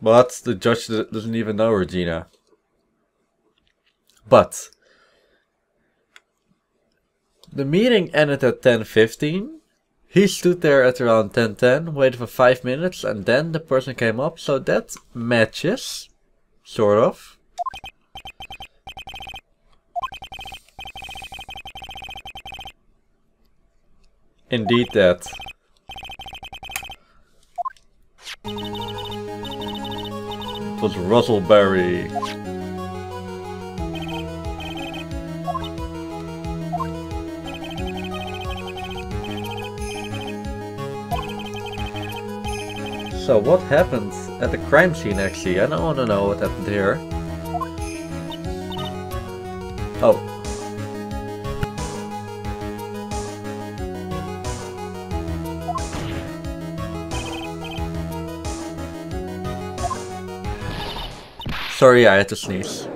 But the judge doesn't even know Regina. But the meeting ended at 10.15. He stood there at around 10.10, waited for 5 minutes, and then the person came up, so that matches. Sort of. Indeed that. Was Russell Berry. So what happened at the crime scene actually? I don't want to know what happened here. Oh. Sorry, I had to sneeze.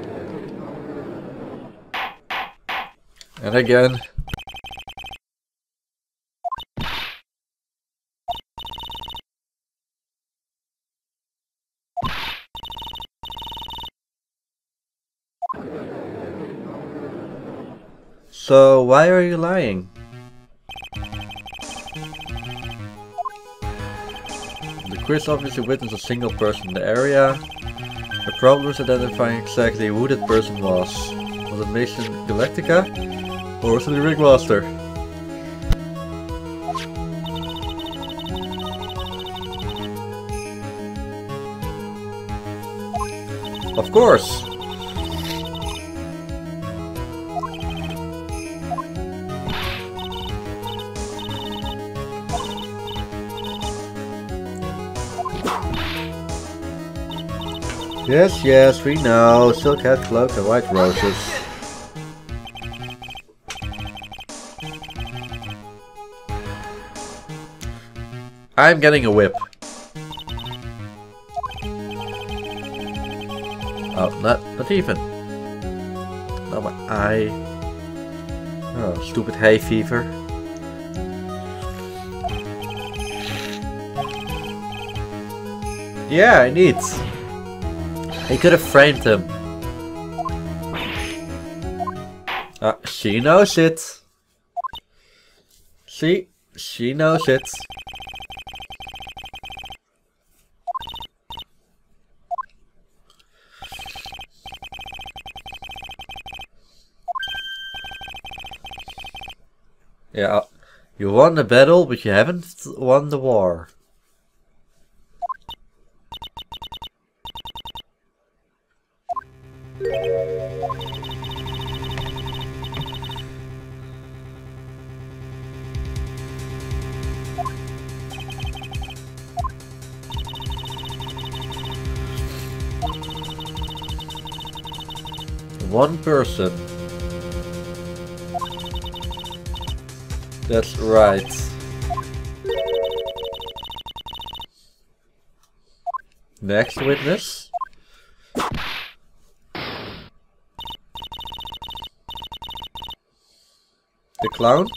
And again. So, why are you lying? The quiz obviously witnessed a single person in the area. The problem is identifying exactly who that person was. Was it Mason Galactica? Or was it the Ringmaster? Of course! Yes, yes, we know. Silk hat cloak and white roses. I'm getting a whip. Oh, not, not even. No, my eye. Oh, stupid hay fever. Yeah, it need. He could have framed him. Ah, she knows it. She, She knows it. Yeah, you won the battle, but you haven't won the war. One person. That's right. Next witness. The clown.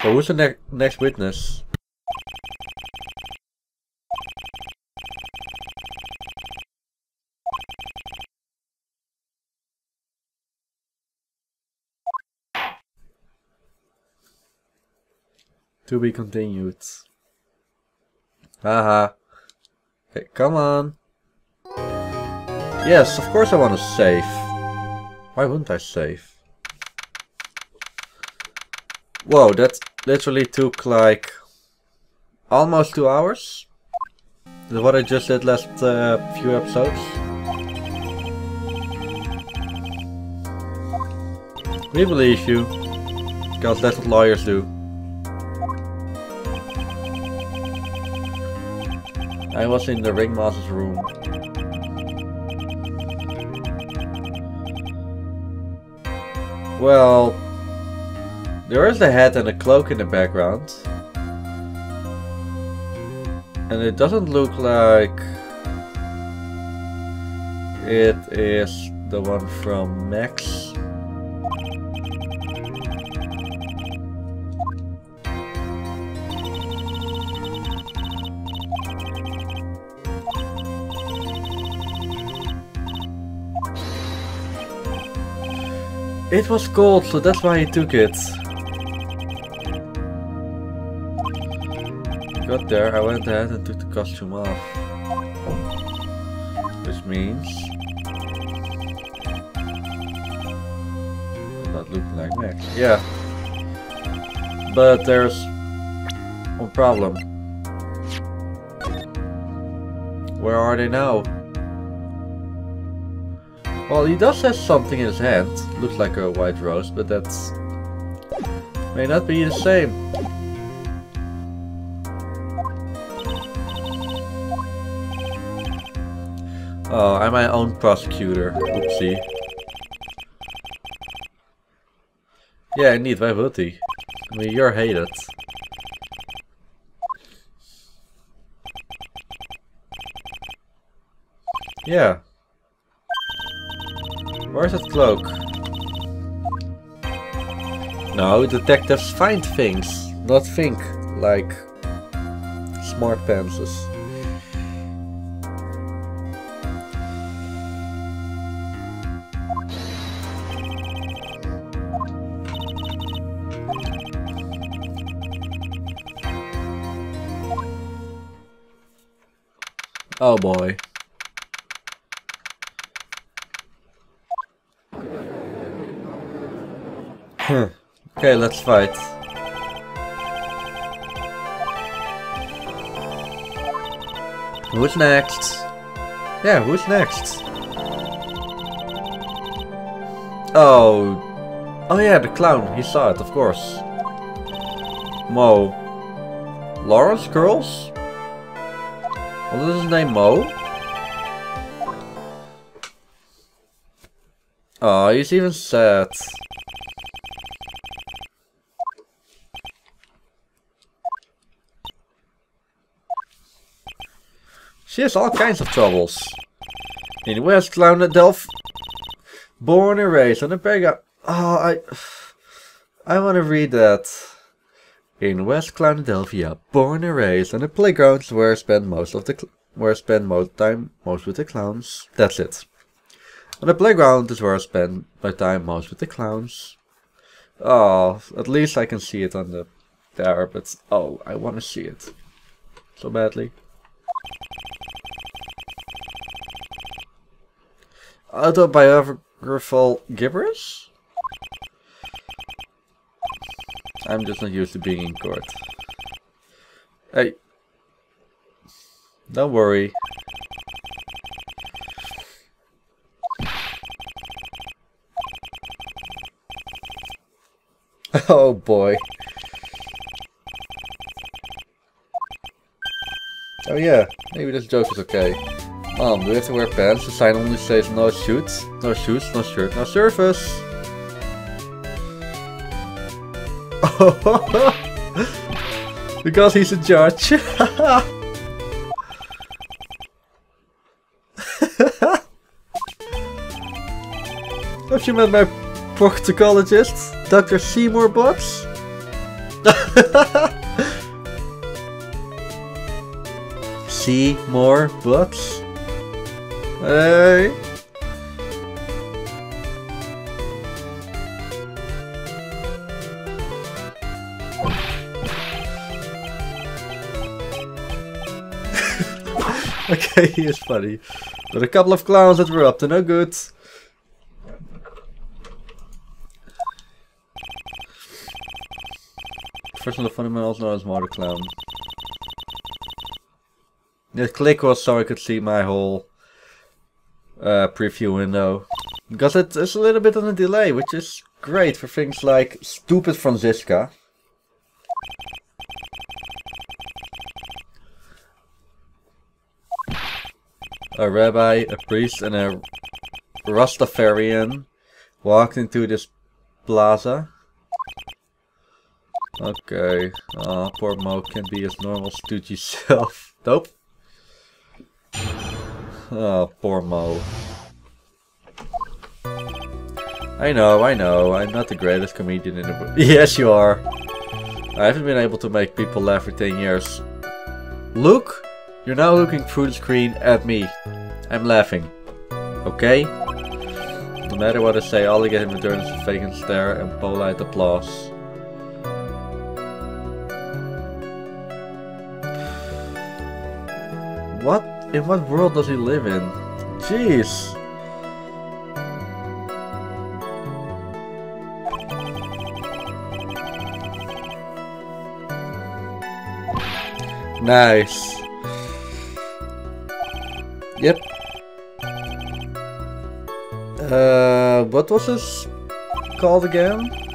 So who's the ne next witness? To be continued. Haha. Okay, come on. Yes, of course I want to save. Why wouldn't I save? Whoa, that literally took like almost two hours. That's what I just did last uh, few episodes. We believe you, because that's what lawyers do. I was in the ringmaster's room. Well, there is a hat and a cloak in the background. And it doesn't look like it is the one from Max. It was gold, so that's why he took it. Got there, I went ahead and took the costume off. Which means... Not looking like Max. Yeah. But there's one problem. Where are they now? Well, he does have something in his hand. Looks like a white rose, but that's... May not be the same. Uh, oh, I'm my own prosecutor. Oopsie. Yeah, indeed, why would he? I mean, you're hated. Yeah. Where's that cloak? No, detectives find things, not think like smart pansies. Oh boy. Okay, let's fight. Who's next? Yeah, who's next? Oh. Oh yeah, the clown. He saw it, of course. Moe. Lawrence Curls? What is his name, Moe? Oh, he's even sad. She has all kinds of troubles. In West Clownadelph, born and raised on a playground. Oh, ah, I, I want to read that. In West Clownadelphia, born and raised on the playgrounds where I spend most of the where I spend most time most with the clowns. That's it. On the playground is where I spend my time most with the clowns. Oh, at least I can see it on the there, but oh, I want to see it so badly. Autobiographical gibberish? I'm just not used to being in court. Hey. Don't worry. oh boy. Oh yeah, maybe this joke is okay. Mom, do we have to wear pants? The sign only says no shoes, no shoes, no shirt, no surface. because he's a judge. Don't you met my proctologist, Dr. Seymour Butts? more Butts? Hey. okay, he is funny. But a couple of clowns that were up to no good. First of the fundamentals known as Water Clown. The click was so I could see my whole uh, preview window. Because it is a little bit on a delay, which is great for things like Stupid Franziska. A rabbi, a priest, and a Rastafarian walked into this plaza. Okay, uh, poor Moe can be his normal stoogey self. Nope. Oh, poor Moe. I know, I know, I'm not the greatest comedian in the world. Yes, you are. I haven't been able to make people laugh for 10 years. Look! You're now looking through the screen at me. I'm laughing. Okay? No matter what I say, all I get in return is a vacant stare and polite applause. What? In what world does he live in? Jeez! Nice. Yep. Uh, what was this called again?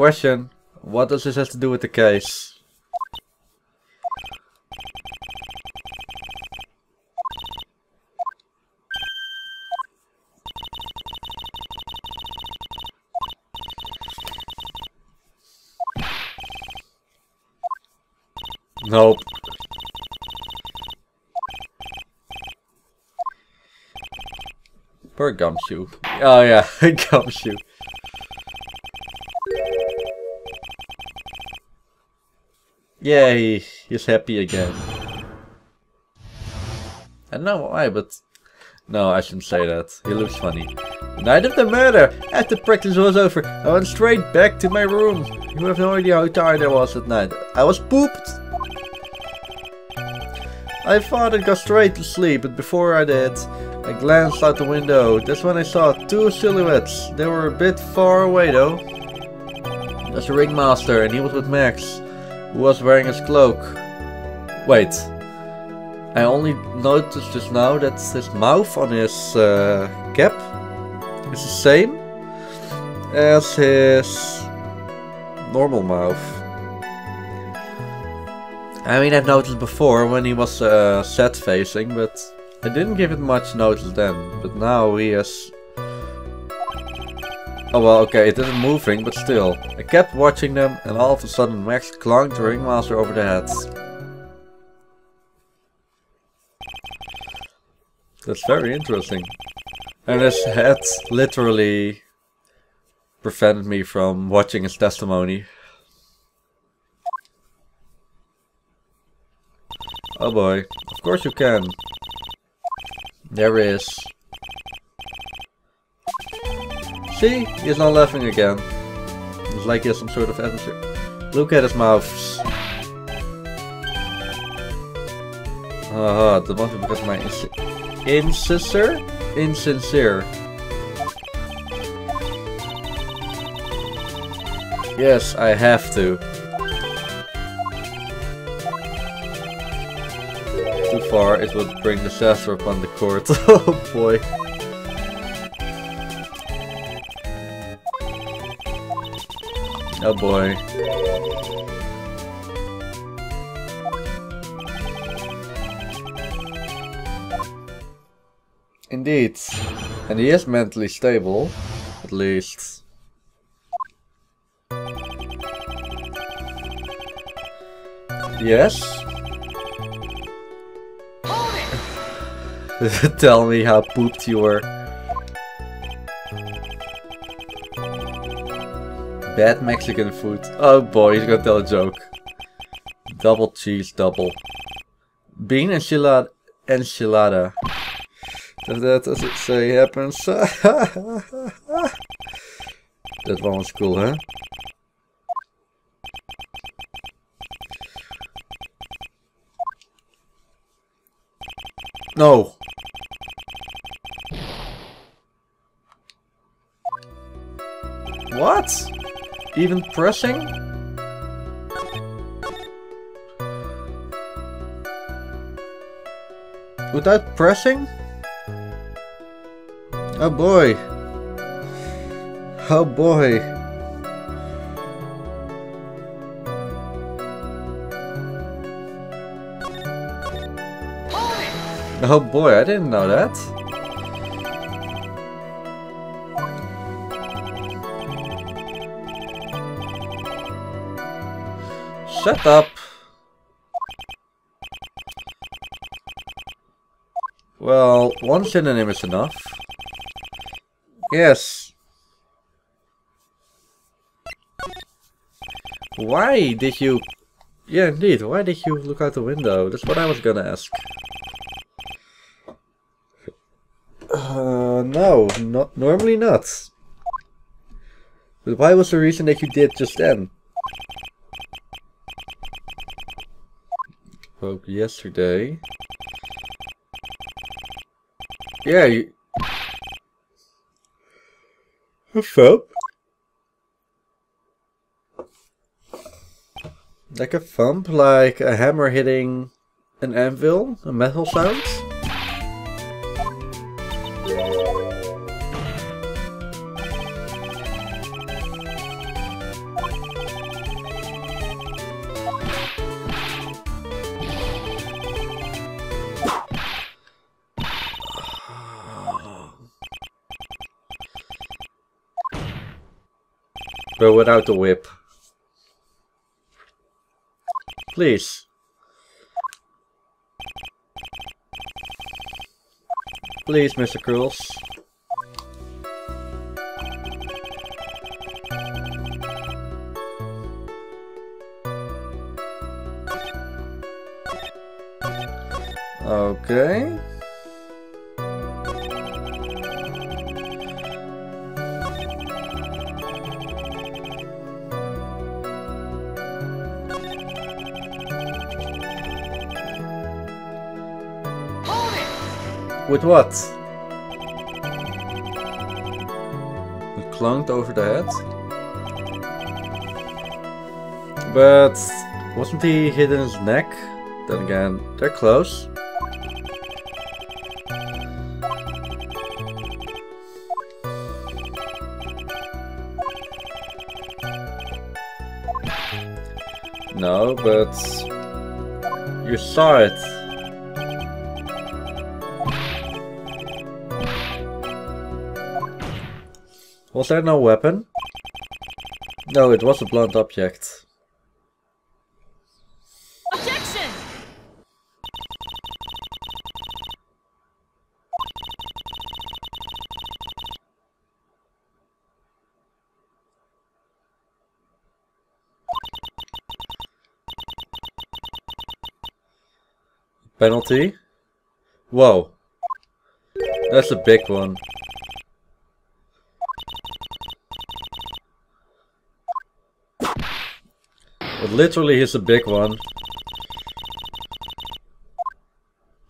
Question. What does this have to do with the case? Nope. Poor Gumshoe. Oh yeah, Gumshoe. Yeah, he, he's happy again. I don't know why, but... No, I shouldn't say that. He looks funny. The night of the murder! After practice was over, I went straight back to my room. You have no idea how tired I was at night. I was pooped! I thought I'd go straight to sleep, but before I did, I glanced out the window. That's when I saw two silhouettes. They were a bit far away though. There's a ringmaster, and he was with Max who was wearing his cloak. Wait. I only noticed just now that his mouth on his uh, cap is the same as his normal mouth. I mean, I've noticed before when he was uh, set facing, but I didn't give it much notice then. But now he has Oh well, okay, it isn't moving, but still. I kept watching them, and all of a sudden Max clung the Ringmaster over the heads. That's very interesting. And his head literally prevented me from watching his testimony. Oh boy, of course you can. There is. See? He's not laughing again. It's like he has some sort of atmosphere. Look at his mouth. Haha, uh, that must be because my ins insincere? Insincere. Yes, I have to. Too far, it would bring disaster upon the court. oh boy. Oh boy. Indeed. And he is mentally stable, at least. Yes? Tell me how pooped you were. Bad Mexican food. Oh boy, he's gonna tell a joke. Double cheese, double. Bean enchilada. enchilada. Does that, as it say, happens? that one was cool, huh? No. What? Even pressing? Without pressing? Oh boy. Oh boy. Oh boy, I didn't know that. Shut up. Well, one synonym is enough. Yes. Why did you Yeah, indeed. Why did you look out the window? That's what I was gonna ask. Uh, no, not normally not. But why was the reason that you did just then? Yesterday. Yeah, you... A thump? Like a thump, like a hammer hitting an anvil, a metal sound? But without the whip. Please. Please, Mr. Curls. Okay. With what? With clunked over the head? But wasn't he hit in his neck? Then again, they're close. No, but you saw it. Was there no weapon? No, it was a blunt object. Objection! Penalty? Whoa. That's a big one. It literally is a big one.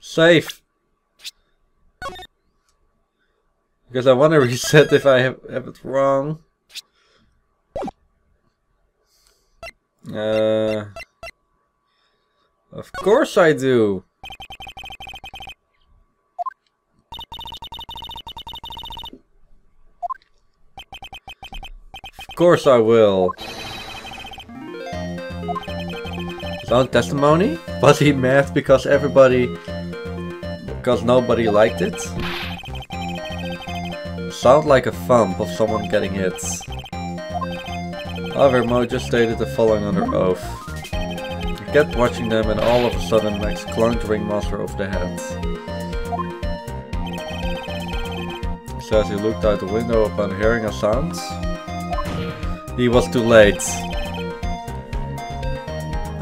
Safe. Because I want to reset if I have, have it wrong. Uh, of course I do. Of course I will. Own testimony? Was he mad because everybody... Because nobody liked it? Sound like a thump of someone getting hit. However, Moe just stated the following under oath. I kept watching them and all of a sudden Max clung clunked Ringmaster over the head. He says he looked out the window upon hearing a sound. He was too late.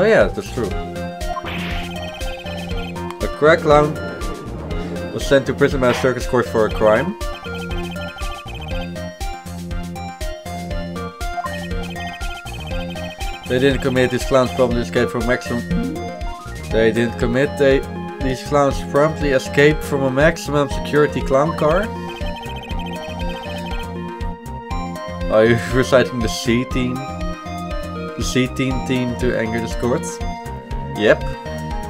Oh yeah, that's true. A crack clown was sent to prison by a circus court for a crime. They didn't commit, these clowns promptly escaped from maximum... They didn't commit, they... These clowns promptly escaped from a maximum security clown car. Are you reciting the C team? The C-Team team to Anger Discord. Yep.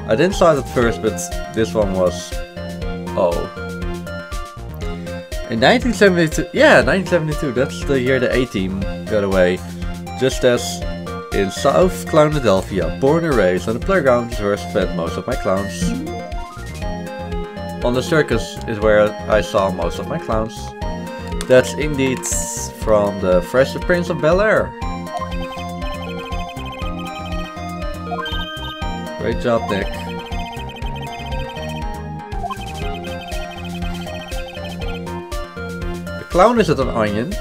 I didn't saw it at first, but this one was... Oh. In 1972... Yeah, 1972. That's the year the A-Team got away. Just as in South Clownadelphia, born and raised on the playground is where I spent most of my clowns. On the circus is where I saw most of my clowns. That's indeed from the Fresh Prince of Bel-Air. Great job, Nick. The clown is it an onion?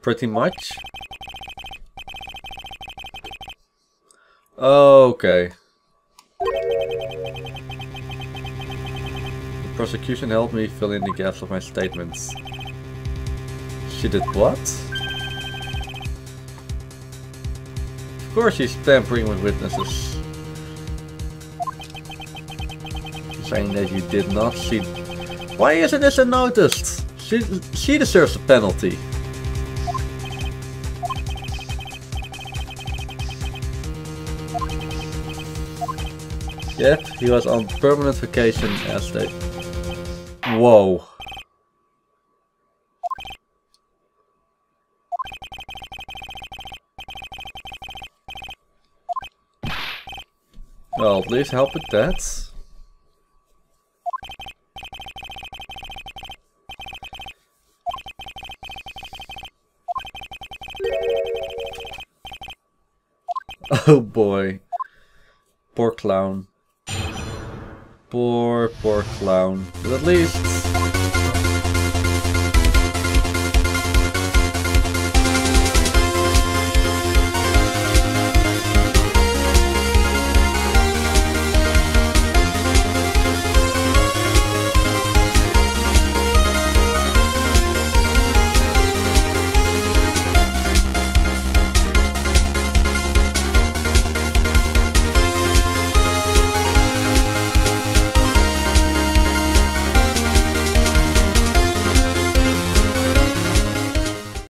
Pretty much. Okay. The prosecution helped me fill in the gaps of my statements. She did what? Of course she's tampering with witnesses. Saying that you did not see... Why isn't this unnoticed? She, she deserves a penalty. Yep, he was on permanent vacation as they... Whoa. Well, please help with that. Oh boy. Poor clown. Poor, poor clown. But at least